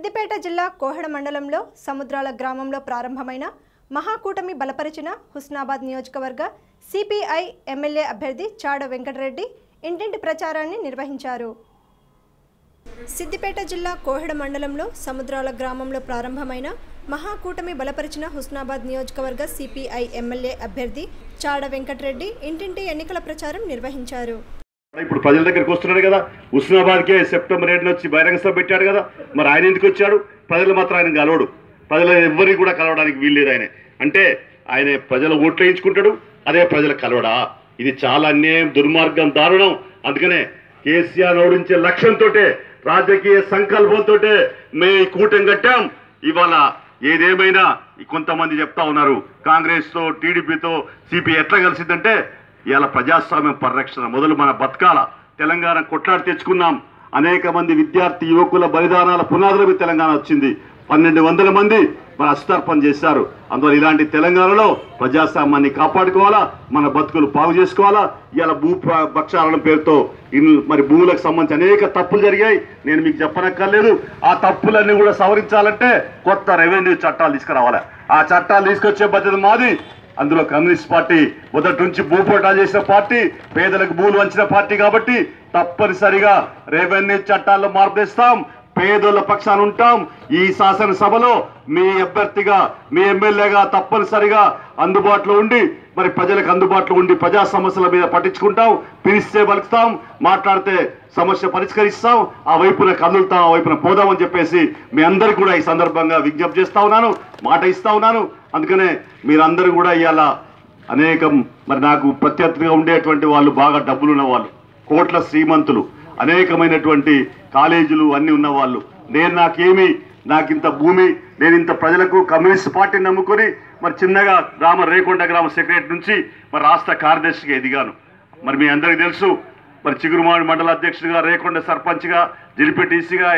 సిద్దిపేట జిల్లా కోహెడ మండలంలో సముద్రాల గ్రామంలో ప్రారంభమైన మహాకూటమి బలపరిచిన హుస్నాబాద్ నియోజకవర్గ సిపిఐ ఎమ్మెల్యే అభ్యర్థి చాడ వెంకటరెడ్డి ఇంటింటి ప్రచారాన్ని నిర్వహించారు. సిద్దిపేట జిల్లా కోహెడ మండలంలో సముద్రాల గ్రామంలో ప్రారంభమైన మహాకూటమి బలపరిచిన హుస్నాబాద్ నియోజకవర్గ సిపిఐ ఎమ్మెల్యే అభ్యర్థి చాడ వెంకటరెడ్డి ఇంటింటి ఎన్నికల ప్రచారం నిర్వహించారు. ఇప్పుడు ప్రజల దగ్గరికి వస్తున్నాడు కదా. ఉస్మాబాద్కే సెప్టెంబర్ ఏడున వచ్చి బహిరంగ సభ పెట్టాడు కదా. మరి ఆయన ఎందుకు వచ్చాడు? ప్రజలు మాత్రం ఆయన కలవడు. ప్రజలు ఎవరిని కూడా కలవడానికి వీల్లేదు ఆయన. అంటే ఆయన ప్రజల ఓట్లు వేయించుకుంటాడు అదే ప్రజల కలవడా? ఇది చాలా అన్యాయం దుర్మార్గం దారుణం. అందుకనే కేసీఆర్ ఓడించే లక్ష్యంతో రాజకీయ సంకల్పంతో మే ఈ కూటమి కట్టాం. ఇవాళ ఏదేమైనా కొంతమంది చెప్తా ఉన్నారు. కాంగ్రెస్తో టీడీపీతో సిపి ఎట్లా కలిసిందంటే ఇవాళ ప్రజాస్వామ్యం పరిరక్షణ. మొదలు మన బతకాల తెలంగాణ కొట్లాడి తెచ్చుకున్నాం అనేక మంది విద్యార్థి యువకుల బలిదానాల పునాదుల మీద తెలంగాణ వచ్చింది. పన్నెండు వందల మంది మన అస్తార్పణ చేశారు. అందువల్ల ఇలాంటి తెలంగాణలో ప్రజాస్వామ్యాన్ని కాపాడుకోవాలా? మన బతుకులు బాగు చేసుకోవాలా? ఇవాళ భూ ప్ర- భక్షాలన పేరుతో మరి భూములకు సంబంధించి అనేక తప్పులు జరిగాయి. నేను మీకు చెప్పనక్కర్లేదు. ఆ తప్పులన్నీ కూడా సవరించాలంటే కొత్త రెవెన్యూ చట్టాలు తీసుకురావాలి? ఆ చట్టాలు తీసుకొచ్చే బాధ్యత మాది. అందులో కమ్యూనిస్ట్ పార్టీ మొదటి నుంచి భూపోటాలు చేసిన పార్టీ పేదలకు భూలు వంచిన పార్టీ కాబట్టి తప్పనిసరిగా రెవెన్యూ చట్టాల్లో మార్పు తెస్తాం పేదోళ్ళ పక్షాన ఉంటాం. ఈ శాసనసభలో మీ అభ్యర్థిగా మీ ఎమ్మెల్యేగా తప్పనిసరిగా అందుబాటులో ఉండి మరి ప్రజలకు అందుబాటులో ఉండి ప్రజా సమస్యల మీద పట్టించుకుంటాం పిలిస్తే పలుకుతాం మాట్లాడితే సమస్య పరిష్కరిస్తాం ఆ వైపున కదులుతాం ఆ వైపున పోదామని చెప్పేసి మీ అందరికి కూడా ఈ సందర్భంగా విజ్ఞప్తి చేస్తా ఉన్నాను మాట ఇస్తా ఉన్నాను. అందుకనే మీరందరూ కూడా ఇవాళ అనేకం మరి నాకు ప్రత్యర్థిగా ఉండేటువంటి వాళ్ళు బాగా డబ్బులు ఉన్నవాళ్ళు కోట్ల శ్రీమంతులు అనేకమైనటువంటి కాలేజీలు అన్నీ ఉన్నవాళ్ళు. నేను నాకేమి నాకు ఇంత భూమి నేను ఇంత ప్రజలకు కమ్యూనిస్ట్ పార్టీని నమ్ముకొని మరి చిన్నగా గ్రామ రేకొండ గ్రామ సెక్రటరీ నుంచి మరి రాష్ట్ర కార్యదర్శిగా ఎదిగాను. మరి మీ అందరికీ తెలుసు మరి చిగురుమాడి మండల అధ్యక్షుడిగా రేకొండ సర్పంచ్గా జిలిపి టీసీగా